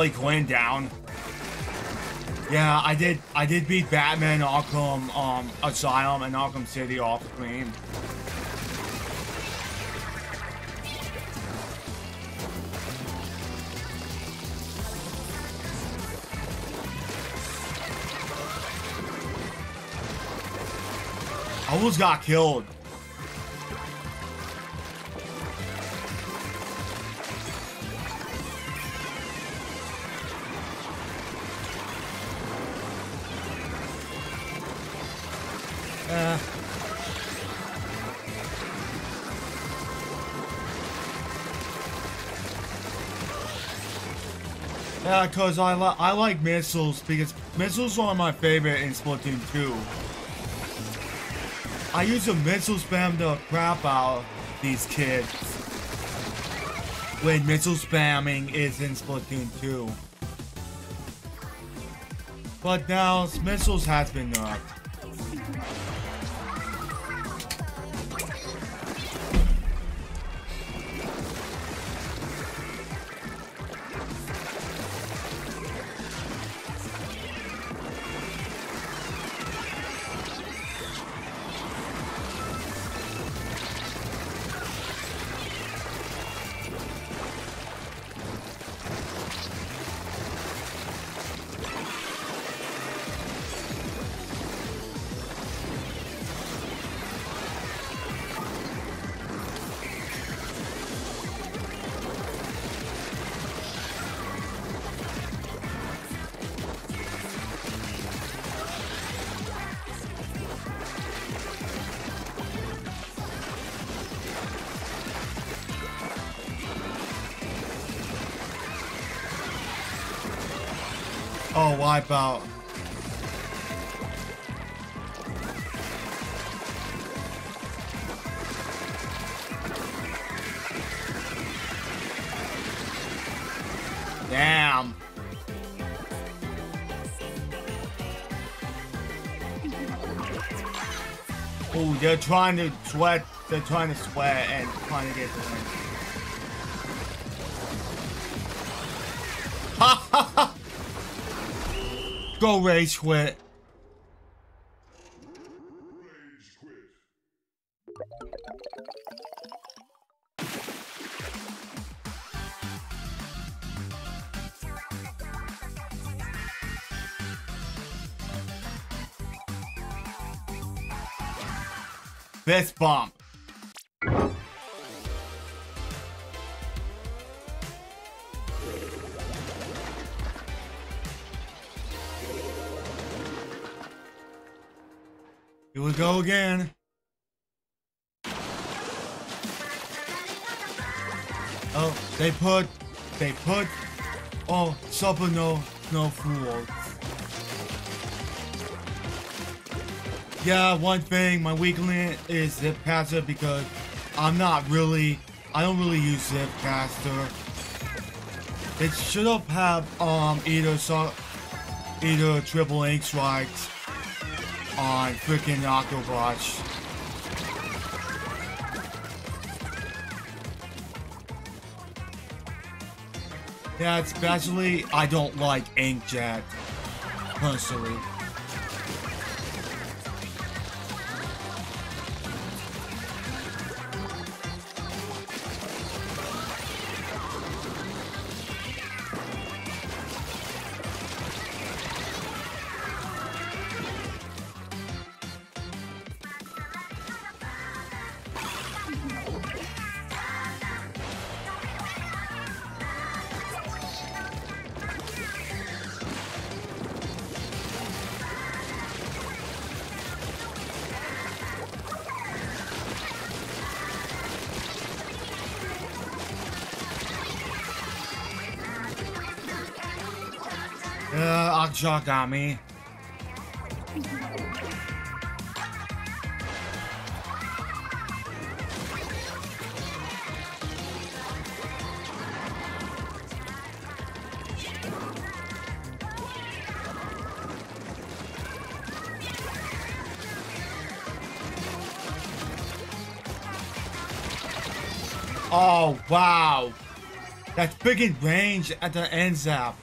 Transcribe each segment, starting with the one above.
Harley Quinn down. Yeah, I did. I did beat Batman, Arkham um, Asylum, and Arkham City off screen. I almost got killed. Yeah, cause I like I like missiles because missiles are my favorite in Splatoon 2. I use a missile spam the crap out these kids when missile spamming is in Splatoon 2. But now missiles has been nerfed. Wipeout. Damn. Oh, they're trying to sweat. They're trying to sweat and trying to get the win. Go rage quit. Fist bump. Here we go again. Oh, they put, they put, oh, supper no, no fool. Yeah, one thing, my weakness is Zipcaster because I'm not really, I don't really use Zipcaster. It should have had um either so, either triple ink strikes on freaking Octobotch. Yeah, especially I don't like Inkjet personally. Lockjaw got me. Oh, wow. That's big in range at the end zap.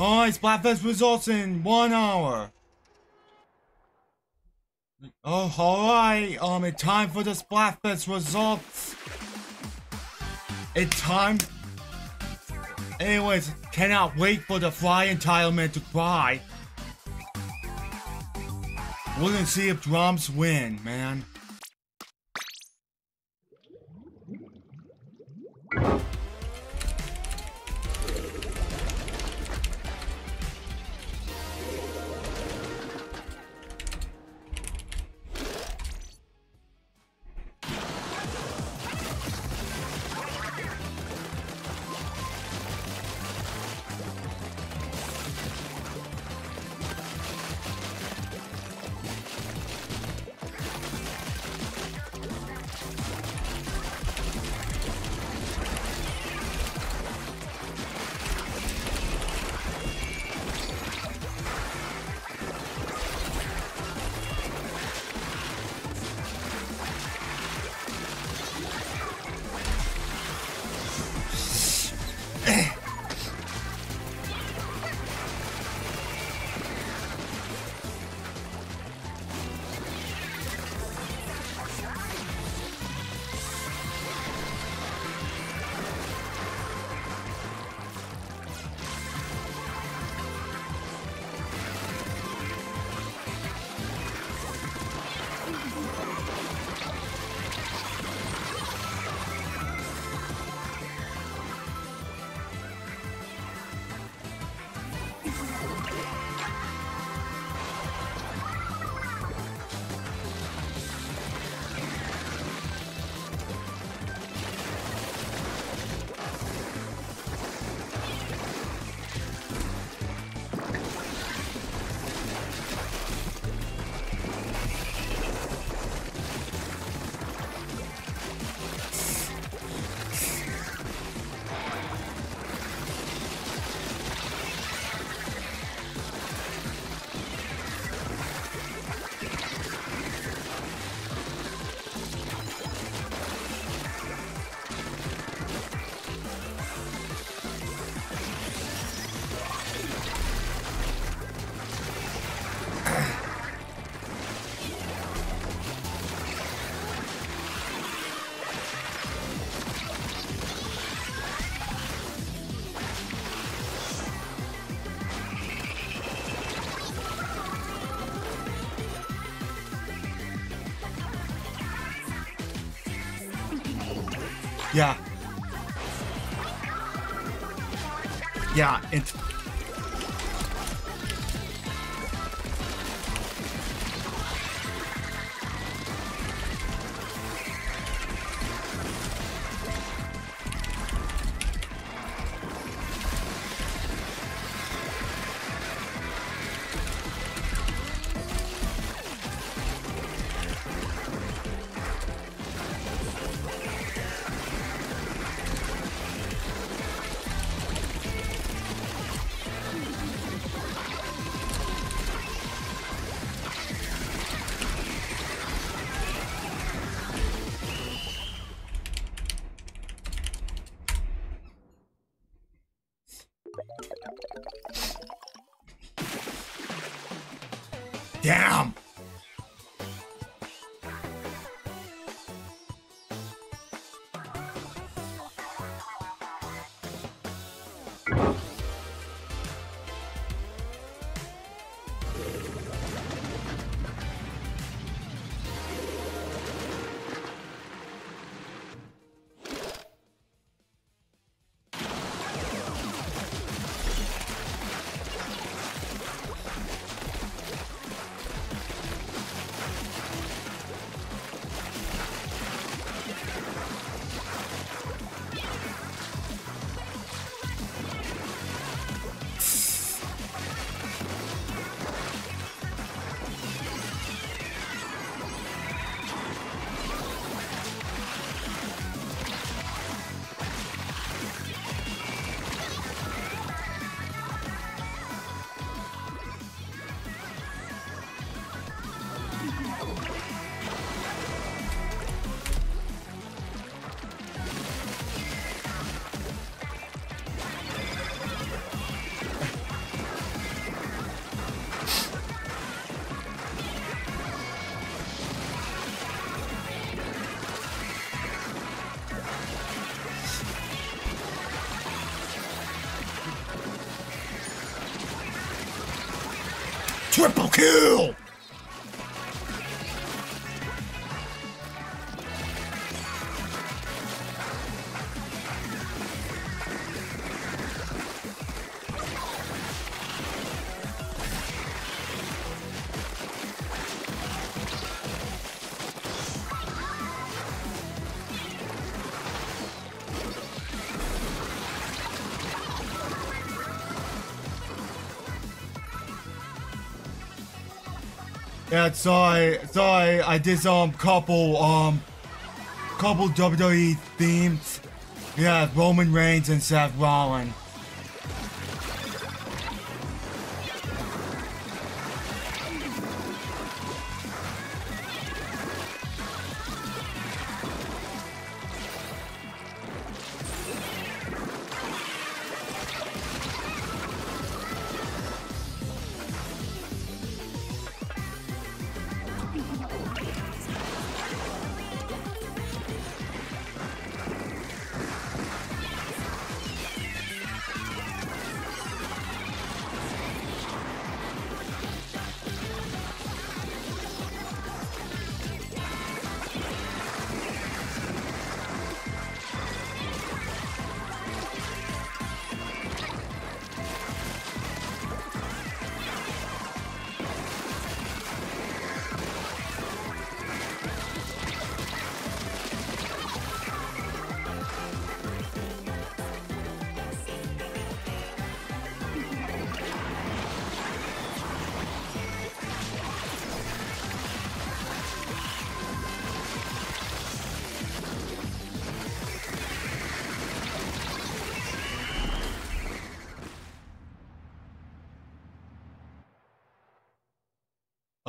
Alright, Splatfest results in one hour. Oh, alright. Um, it's time for the Splatfest results. It's time. Anyways, cannot wait for the fly entitlement to cry. We're gonna see if drums win, man. Yeah. Yeah, it's Damn! Triple kill! Yeah, sorry, sorry, I did some couple, um, couple WWE themes. Yeah, Roman Reigns and Seth Rollins.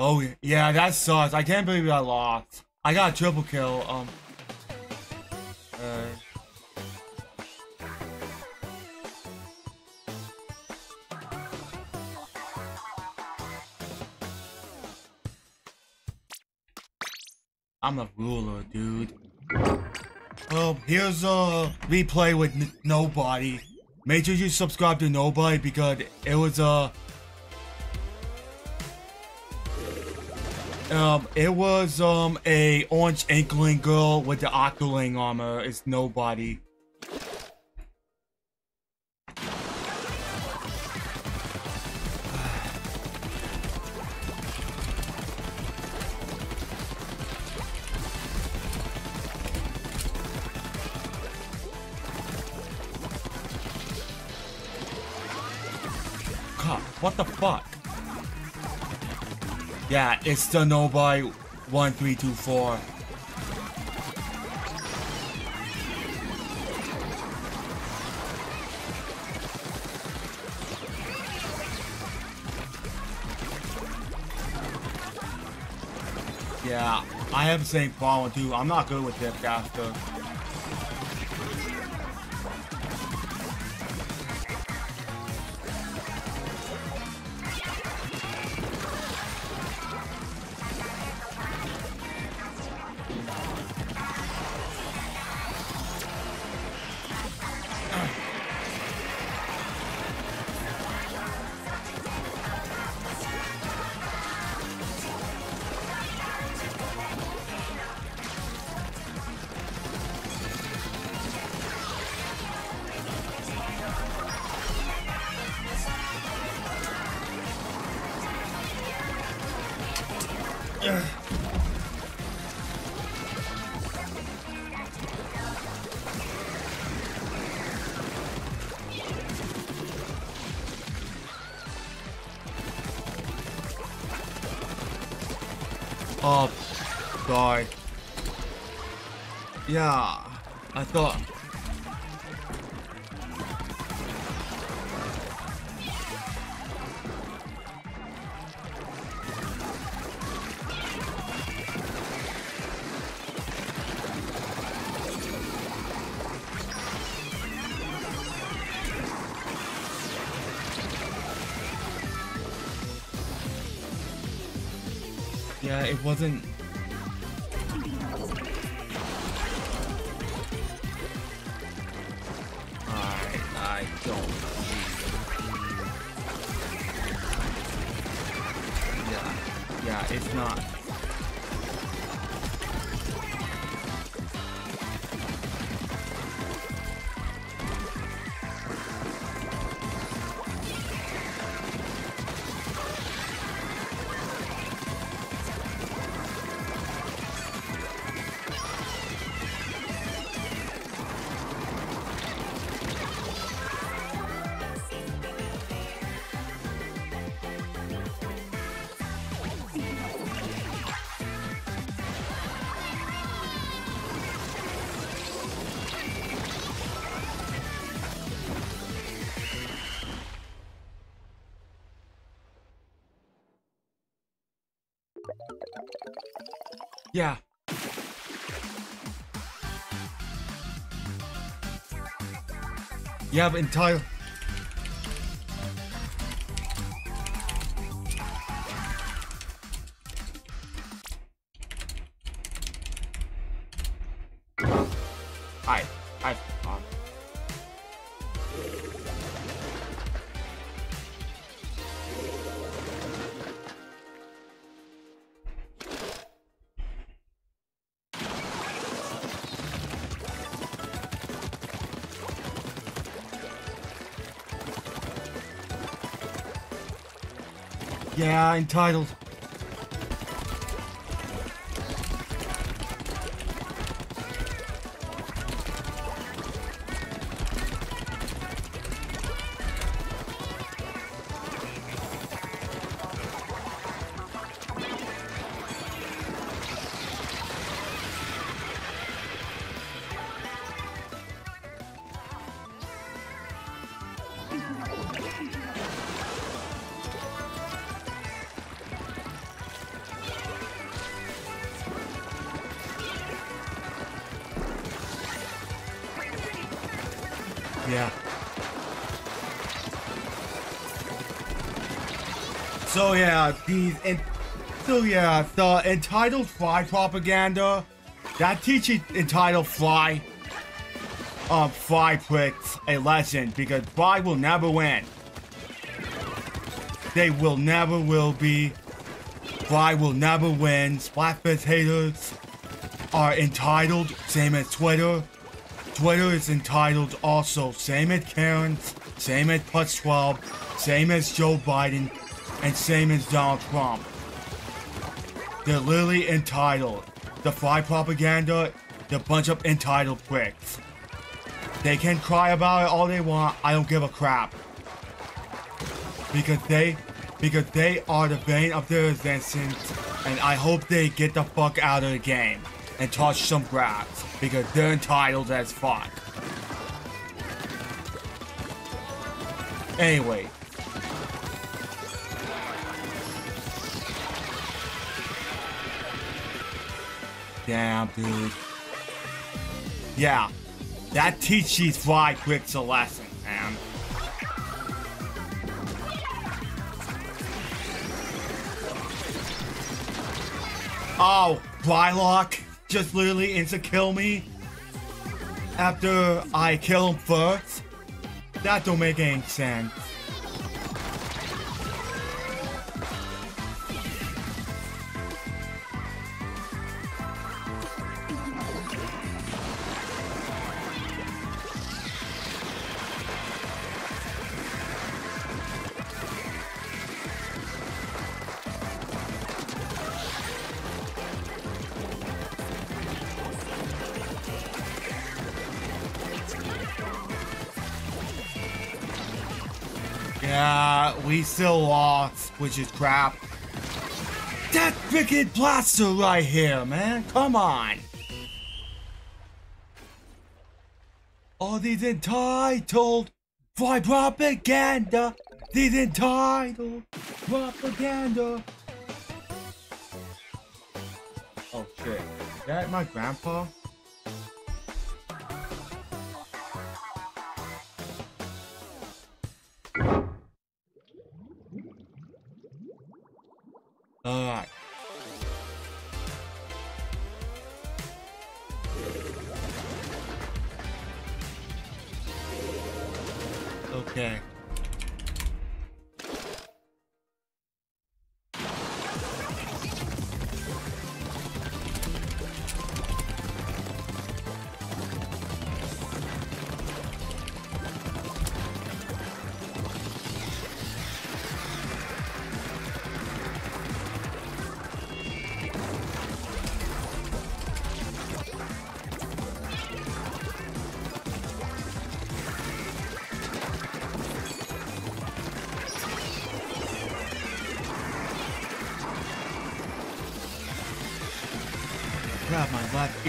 Oh, yeah, that sucks. I can't believe I lost. I got a triple kill. Um. Uh. I'm a ruler, dude. Well, here's a replay with nobody. Make sure you subscribe to nobody because it was a. Um, it was um a orange inkling girl with the octoling armor. It's nobody. Yeah, it's the Nobody 1324. Yeah, I have the same problem too. I'm not good with Zipcaster. Yeah, I thought. Yeah, it wasn't Yeah. You have entire Yeah, entitled. So yeah, these and so yeah, the entitled fly propaganda that teaches entitled fly um fly pricks a lesson because fly will never win. They will never will be. Fly will never win. Splatfest haters are entitled, same as Twitter. Twitter is entitled also, same as Karen's, same as Plus 12, same as Joe Biden, and same as Donald Trump. They're literally entitled. The fly propaganda, a bunch of entitled pricks. They can cry about it all they want, I don't give a crap. Because they, because they are the bane of their existence, and I hope they get the fuck out of the game and touch some grass because they're entitled as fuck. Anyway. Damn, dude. Yeah, that teaches fly quicks a lesson, man. Oh, Blylock just literally insta kill me after I kill him first? That don't make any sense. Yeah, we still lost, which is crap. That freaking blaster right here, man. Come on. All these entitled by propaganda. These entitled propaganda. Oh shit. Is that my grandpa? Alright. Okay.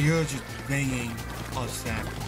Left just ringing. Oh, snap.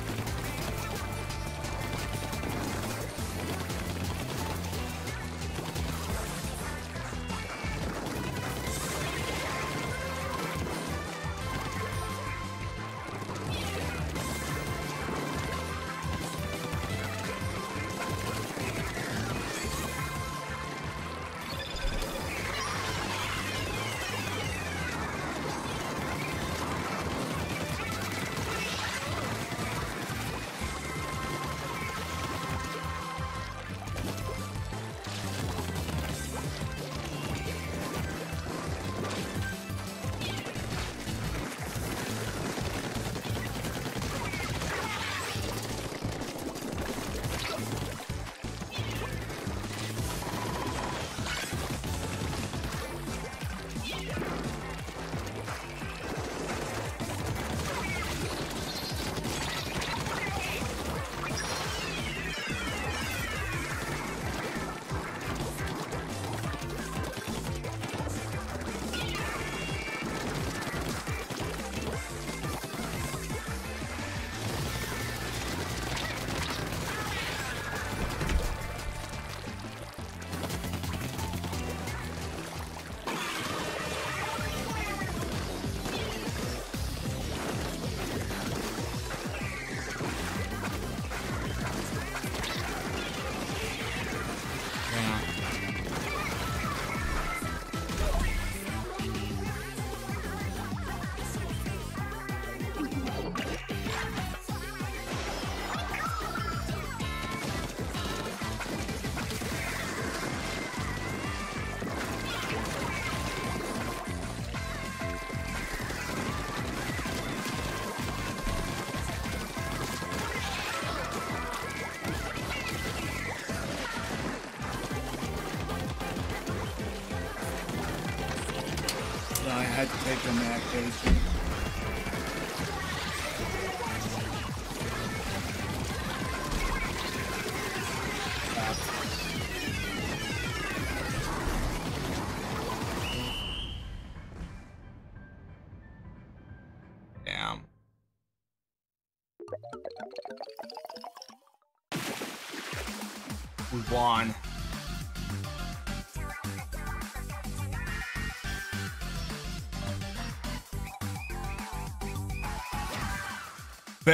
I had to take the medication.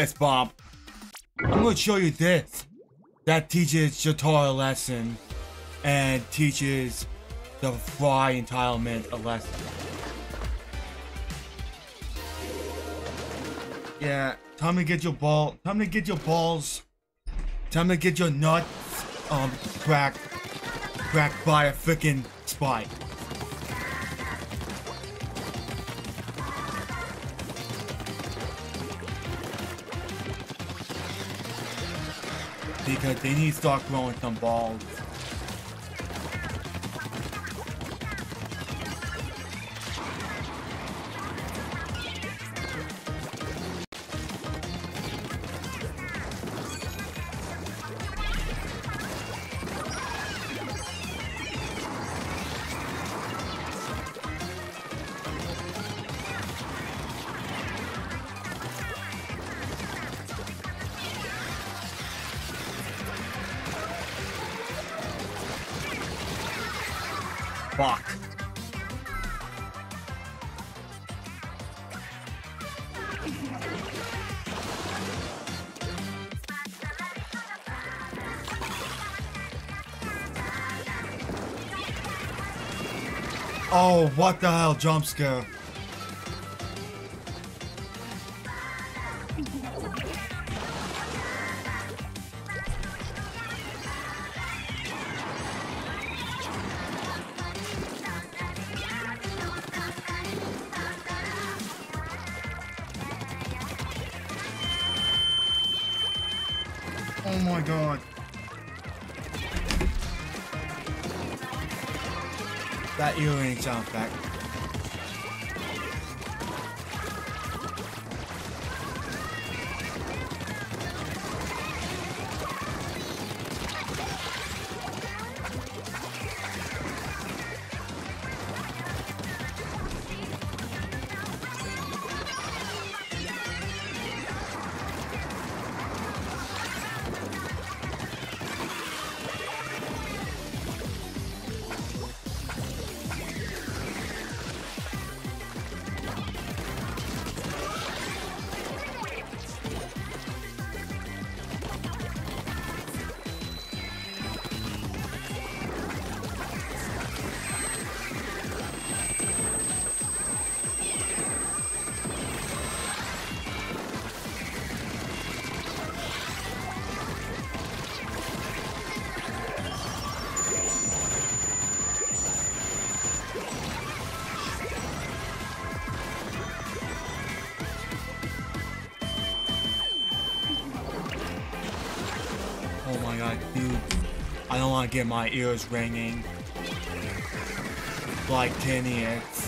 Best bomb. I'm gonna show you this. That teaches Jatara a lesson and teaches the Fry entitlement a lesson. Yeah, time to get your ball. Time to get your balls. Time to get your nuts um cracked cracked by a freaking spike. Because they need to start growing some balls. Oh, what the hell, jump scare. I get my ears ringing. Like 10 idiots.